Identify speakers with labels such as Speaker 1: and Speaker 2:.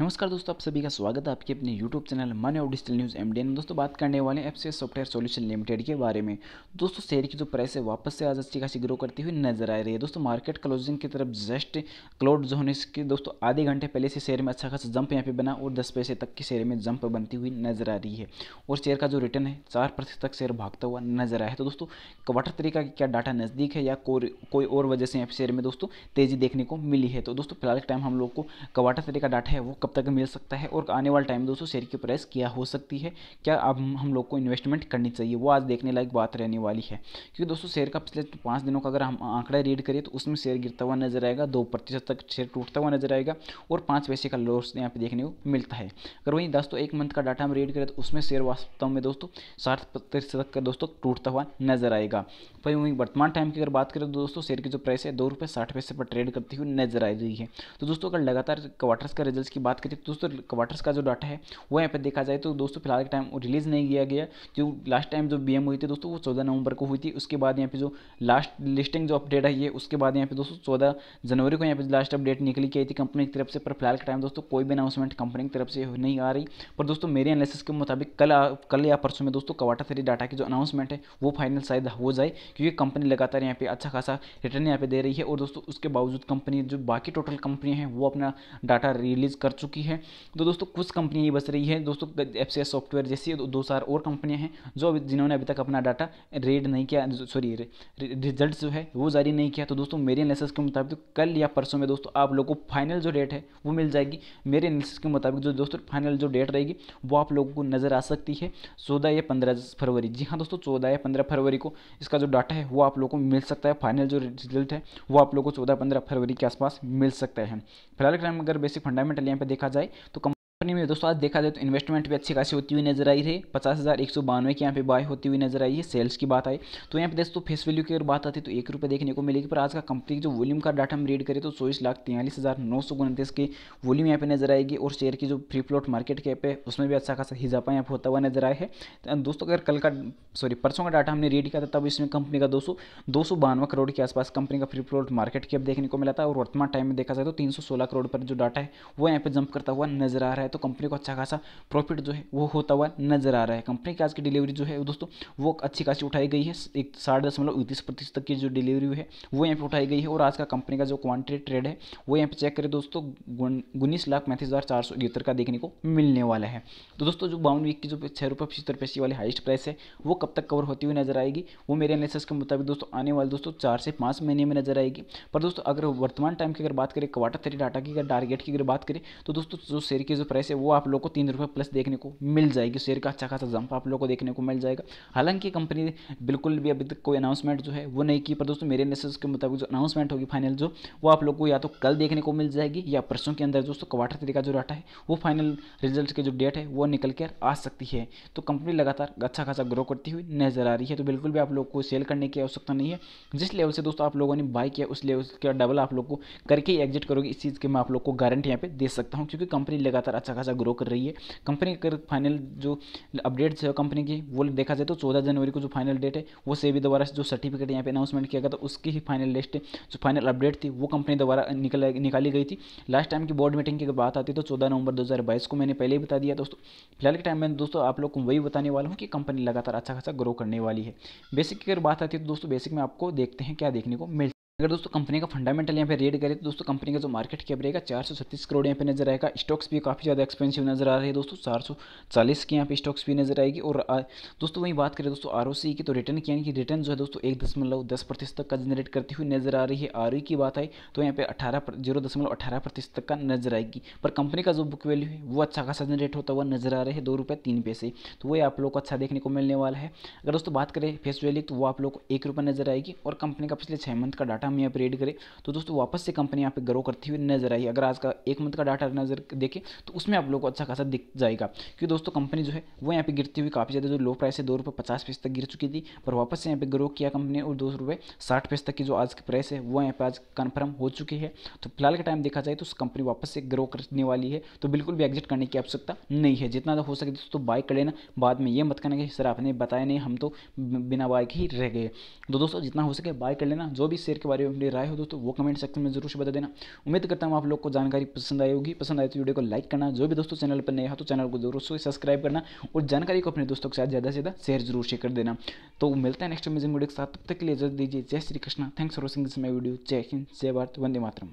Speaker 1: नमस्कार दोस्तों, आप सभी का स्वागत है आपके अपने यूट्यूब चैनल मन और डिजिटल न्यूज़ एम डी दोस्तों, बात करने वाले एफ़ सॉफ्टवेयर सॉल्यूशन लिमिटेड के बारे में। दोस्तों शेयर की जो प्राइस है, वापस से आज अच्छी खासी ग्रो करती हुई नज़र आ रही है। दोस्तों मार्केट क्लोजिंग की तरफ़ जस्ट क्लोड जो होने के दोस्तों, आधे घंटे पहले से शेयर में अच्छा खासा जंप यहाँ पे बना और दस पैसे तक की शेयर में जंप बनती हुई नज़र आ रही है। और शेयर का जो रिटर्न है, चार तक शेयर भागता हुआ नज़र आया है। तो दोस्तों क्वार्टर तरीका क्या डाटा नज़दीक है या कोई और वजह से यहाँ पे शेयर में दोस्तों तेज़ी देखने को मिली है? तो दोस्तों, फ़िलहाल टाइम हम लोग को क्वार्टर तरीका डाटा है, वो कब तक मिल सकता है और आने वाले टाइम दोस्तों शेयर की प्राइस क्या हो सकती है? क्या अब हम लोग को इन्वेस्टमेंट करनी चाहिए? वो आज देखने लायक बात रहने वाली है। क्योंकि दोस्तों शेयर का पिछले पाँच दिनों का अगर हम आंकड़ा रीड करें तो उसमें शेयर गिरता हुआ नज़र आएगा, दो प्रतिशत तक शेयर टूटता हुआ नज़र आएगा और पाँच पैसे का लॉस यहाँ पे देखने को मिलता है। अगर वहीं दोस्तों एक मंथ का डाटा हम रीड करें तो उसमें शेयर वास्तव में दोस्तों साठ प्रतिशत का दोस्तों टूटता हुआ नज़र आएगा। पर वहीं वर्तमान टाइम की अगर बात करें तो दोस्तों शेयर की जो प्राइस है, दो रुपये साठ पैसे पर ट्रेड करती हुई नज़र आ रही है। तो दोस्तों अगर लगातार क्वार्टर्स का रिज़ल्ट की बात करें तो दोस्तों क्वार्टर्स का जो डाटा है, वो यहाँ पे देखा जाए तो दोस्तों, फ़िलहाल के टाइम रिलीज़ नहीं किया गया। जो लास्ट टाइम जो बीएम हुई थी दोस्तों, वो चौदह नवंबर को हुई थी। उसके बाद यहाँ पे जो लास्ट लिस्टिंग जो अपडेट आई है, उसके बाद यहाँ पे दोस्तों, चौदह जनवरी को यहाँ पे लास्ट अपडेट निकली आई थी कंपनी की तरफ़ से। पर फ़िलहाल के टाइम दोस्तों, कोई भी अनाउंसमेंट कंपनी की तरफ़ से नहीं आ रही। पर दोस्तों, मेरे एनालिसिस के मुताबिक कल कल या परसों में दोस्तों क्वार्टर थ्री डाटा की जो अनाउंसमेंट है, वो फाइनल शायद हो जाए। क्योंकि कंपनी लगातार यहाँ पे अच्छा खासा रिटर्न यहाँ पे दे रही है। और दोस्तों, उसके बावजूद कंपनी जो बाकी टोटल कंपनी है, वो अपना डाटा रिलीज़ कर चुकी है। तो दोस्तों, कुछ कंपनी ये बच रही है। दोस्तों एफ़ सॉफ्टवेयर जैसी दो चार और कंपनियाँ हैं, जो जिन्होंने अभी तक अपना डाटा रेड नहीं किया सॉरी रिज़ल्ट जो है, वो जारी नहीं किया। तो दोस्तों, मेरे एनालिसिस के मुताबिक कल या परसों में दोस्तों, आप लोगों को फाइनल जो डेट है, वो मिल जाएगी। मेरे एनालिसिस के मुताबिक जो दोस्तों फाइनल जो डेट रहेगी, वो आप लोगों को नज़र आ सकती है चौदह या पंद्रह फरवरी। जी हाँ दोस्तों, चौदह या पंद्रह फरवरी को इसका जो डाटा है, वो आप लोगों को मिल सकता है। फाइनल जो रिज़ल्ट है, वो आप लोगों को चौदह पंद्रह फरवरी के आसपास मिल सकता है। फ़िलहाल, अगर बेसिक फंडामेंटल यहाँ पे देखा जाए तो कंपनी में दोस्तों आज देखा जाए तो इन्वेस्टमेंट भी अच्छी खासी होती हुई नज़र आई रही पचास हज़ार एक सौ बानवे की यहाँ पे बाय होती हुई नज़र आई है। सेल्स की बात आई। तो यहाँ पे दोस्तों फेस वैल्यू की अगर बात आती तो एक रुपये देखने को मिलेगी। पर आज का कंपनी की जो वॉल्यूम का डाटा हम रीड करें तो चौबीस लाख तियालीस हज़ार नौ सौ उनतीस की वॉल्यूम यहाँ पे नज़र आएगी और शेयर की जो फ्री फ्लोट मार्केट कैप है, उसमें भी अच्छा खासा हिजापा यहाँ पर होता हुआ नज़र आया है। तो दोस्तों अगर कल का सॉरी परसों का डाटा हमने रीड किया था, तब इसमें कंपनी का दो सौ दो सौ बानवे करोड़ के आसपास कंपनी का फ्री फ्लोट मार्केट कैप देखने को मिला था। और वर्तमान टाइम में देखा जाए तो तीन सौ सोलह करोड़ पर जो डाटा है, वो यहाँ पे जंप करता हुआ नज़र आ रहा है। तो कंपनी को अच्छा खासा प्रॉफिट जो है वो होता हुआ नज़र आ रहा है। कंपनी की आज की डिलीवरी जो है, दोस्तों, वो अच्छी खासी उठाई गई है। एक साठ दशमलव उनतीस प्रतिशत तक की जो डिलीवरी है, वो यहाँ पे उठाई गई है। और आज का कंपनी का जो क्वान्टिटी ट्रेड है, वो यहाँ पे चेक करें दोस्तों उन्नीस लाख पैंतीस हज़ार चार सौ इकहत्तर का देखने को मिलने वाला है। तो दोस्तों, जो बावन वीक की जो छः रुपये पचहत्तर पैसे वाली हाइस्ट प्राइस है, वो कब तक कवर होती हुई नज़र आएगी? वो मेरे एनालिसिस के मुताबिक दोस्तों, आने वाले दोस्तों, चार से पाँच महीने में नज़र आएगी। पर दोस्तों, अगर वर्तमान टाइम की अगर बात करें क्वार्टर थ्री डाटा की, अगर टारगेट की अगर बात करें तो दोस्तों, जो शेयर की जो प्राइस है वो आप लोग को तीन रुपये प्लस देखने को मिल जाएगी। शेयर का अच्छा खासा जंप आप लोग को देखने को मिल जाएगा। हालाँकि कंपनी बिल्कुल भी अभी तक कोई अनाउंसमेंट जो है वो नहीं की, पर दोस्तों मेरे मैसेज के मुताबिक जो अनाउंसमेंट होगी फाइनल जो, वो आप लोग को या तो कल देखने को मिल जाएगी या परसों के अंदर दोस्तों क्वार्टर थ्री का जो डाटा है, वो फाइनल रिज़ल्ट की जो डेट है, वो निकल कर आ सकती है। तो कंपनी लगातार अच्छा खासा ग्रो करती हुई नज़र आ रही है। तो बिल्कुल भी आप लोग को सेल करने की आवश्यकता नहीं है। जिस लेवल से दोस्तों आप लोगों ने बाई किया, उस लेवल का डबल आप लोग को करके ही एग्जिट करोगे। इस चीज़ की मैं आप लोग को गारंटी यहाँ पे दे सकता हूँ, क्योंकि कंपनी लगातार अच्छा खासा ग्रो कर रही है। कंपनी अगर फाइनल जो अपडेट्स है कंपनी की, वो देखा जाए तो चौदह जनवरी को जो फाइनल डेट है, वो से भी दोबारा जो सर्टिफिकेट यहाँ पे अनाउंसमेंट किया गया था, उसकी ही फाइनल लिस्ट जो फाइनल अपडेट थी, वो कंपनी द्वारा निकल, निकाली गई थी। लास्ट टाइम की बोर्ड मीटिंग की बात आती तो चौदह नवंबर दो हज़ार बाईस को मैंने पहले ही बता दिया दोस्तों। फ़िलहाल के टाइम में दोस्तों आप लोग को वही बताने वाला हूँ कि कंपनी लगातार अच्छा खासा ग्रो करने वाली है। बेसिक की अगर बात आती है तो दोस्तों बेसिक में आपको देखते हैं क्या देखने को मिल अगर दोस्तों कंपनी का फंडामेंटल यहाँ पे रेड करें तो दोस्तों कंपनी का जो मार्केट कैप रहेगा, चार सौ छत्तीस करोड़ यहाँ पे नज़र आएगा। स्टॉक्स भी काफ़ी ज़्यादा एक्सपेंसिव नज़र आ रही है दोस्तों, चार सौ चालीस की यहाँ पे स्टॉक्स भी नज़र आएगी। और दोस्तों वही बात करें दोस्तों आरओसी की तो रिटर्न की, यानी कि रिटर्न जो है दोस्तों एक दशमलव दस प्रतिशत तक का जनरेट करती हुई नज़र आ रही है। आर की बात आई तो यहाँ पे अठारह ज़ीरो दशमलव अठारह प्रतिशत तक का नज़र आएगी। पर कंपनी का जो बुक वैल्यू है, वो अच्छा खासा जनरेट होता हुआ नज़र आ रहा है, दो रुपये तीन पैसे। तो वही आप लोग को अच्छा देखने को मिलने वाला है। अगर दोस्तों बात करें फेस वैल्यू तो वो आप लोग को एक रुपये नज़र आएगी। और कंपनी का पिछले छः मंथ का डाटा हम यहाँ पर रेड करें तो दोस्तों वापस से कंपनी यहाँ पे ग्रो करती हुई नज़र आई। अगर आज का एक मंथ का डाटा नज़र देखें तो उसमें आप लोग को अच्छा खासा दिख जाएगा। क्योंकि दोस्तों कंपनी जो है, वो यहाँ पे गिरती हुई काफ़ी ज़्यादा, जो लो प्राइस है, दो रुपये पचास पैसे तक गिर चुकी थी, पर वापस से यहाँ पे ग्रो किया कंपनी और दो रुपये साठ पैसे तक की जो आज की प्राइस है, वो यहाँ पे आज कन्फर्म हो चुकी है। तो फ़िलहाल के टाइम देखा जाए तो कंपनी वापस से ग्रो करने वाली है तो बिल्कुल भी एग्जिट करने की आवश्यकता नहीं है। जितना हो सके दोस्तों बाय कर लेना, बाद में ये मत करना कि, सर, आपने बताया नहीं, हम तो बिना बाय के ही रह गए। तो दोस्तों जितना हो सके बाय कर लेना, जो भी शेयर के बारे बारे में अपनी राय हो, दोस्तों, वो कमेंट सेक्शन में ज़रूर से बता देना। उम्मीद करता हूँ आप लोग को जानकारी पसंद आई होगी। पसंद आए तो वीडियो को लाइक करना। जो भी दोस्तों चैनल पर नया हो तो चैनल को ज़रूर से सब्सक्राइब करना और जानकारी को अपने दोस्तों के साथ ज़्यादा से ज़्यादा शेयर ज़रूर से कर देना। तो मिलता है नेक्स्ट अमेजिंग वीडियो के साथ। तब तक के लिए इजाज़त दीजिए। जय Shri Krishna. Thanks for watching this my video जय हिंद। जय भारत। वंदे मातरम।